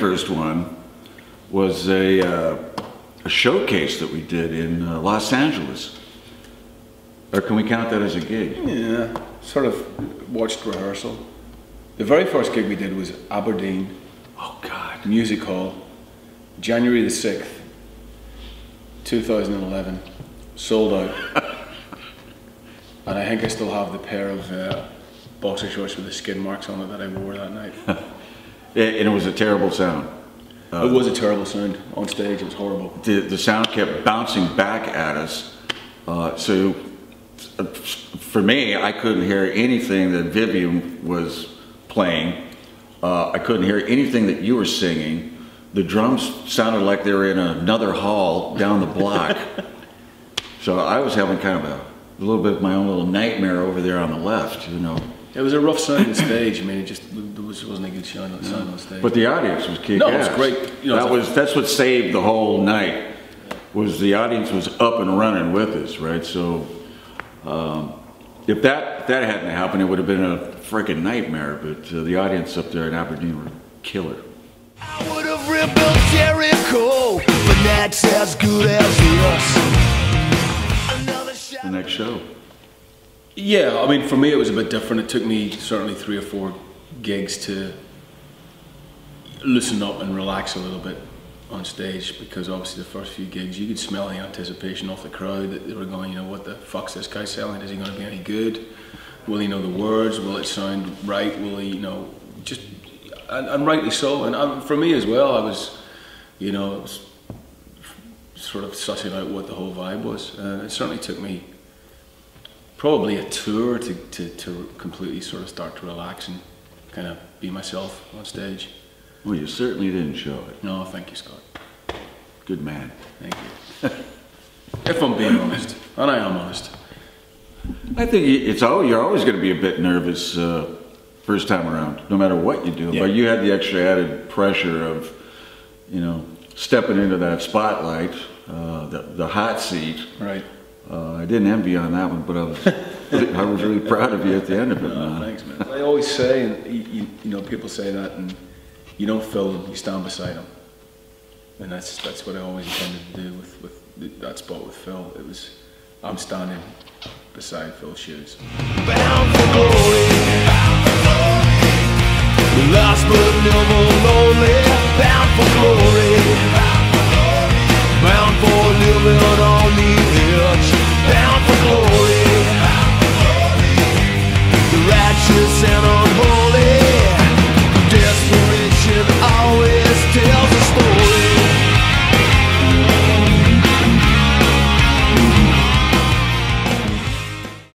weirdest one was a, uh, a showcase that we did in uh, Los Angeles. Or can we count that as a gig? Yeah, sort of watched rehearsal. The very first gig we did was Aberdeen Oh God. Music Hall, January the 6th, 2011. Sold out. and I think I still have the pair of uh, boxer shorts with the skid marks on it that I wore that night. And it was a terrible sound. it was a terrible sound on stage, it was horrible. The, the sound kept bouncing back at us. Uh, so uh, for me, I couldn't hear anything that Vivian was playing. Uh, I couldn't hear anything that you were singing. The drums sounded like they were in another hall down the block. so I was having kind of a, a little bit of my own little nightmare over there on the left, you know. It was a rough sound on stage. I mean, it just there was, wasn't a good sound on, sound on stage. But the audience was kick No, it was great. You know, that it's a- was that's what saved the whole night. Was the audience was up and running with us, right? So um, if that if that hadn't happened, it would have been a freaking nightmare. But uh, the audience up there in Aberdeen were killer. I would have rebuilt Jericho, but that's as good as this. Another shot. The next show. Yeah, I mean, for me it was a bit different. It took me certainly three or four gigs to loosen up and relax a little bit on stage because obviously the first few gigs you could smell the anticipation off the crowd that they were going, you know, what the fuck's this guy selling? Is he going to be any good? Will he know the words? Will it sound right? Will he, you know, just and, and rightly so. And for me as well, I was, you know, was sort of sussing out what the whole vibe was. Uh, it certainly took me probably a tour to, to, to completely sort of start to relax and kind of be myself on stage. Well, you certainly didn't show it. No, thank you, Scott. Good man. Thank you. if I'm being honest, and I am honest. I think it's all you're always going to be a bit nervous uh, first time around, no matter what you do. Yeah. But you had the extra added pressure of, you know, stepping into that spotlight, uh, the, the hot seat. Right. Uh, I didn't envy you on that one, but I was, I was really proud of you at the end of it. No, man. thanks, man. I always say, and you, you, you know, people say that, and you don't fill them, you stand beside them. And that's that's what I always intended to do with, with that spot with Phil. It was, I'm standing beside Phil's shoes. Bound for glory. Lost but never lonely. Bound for glory.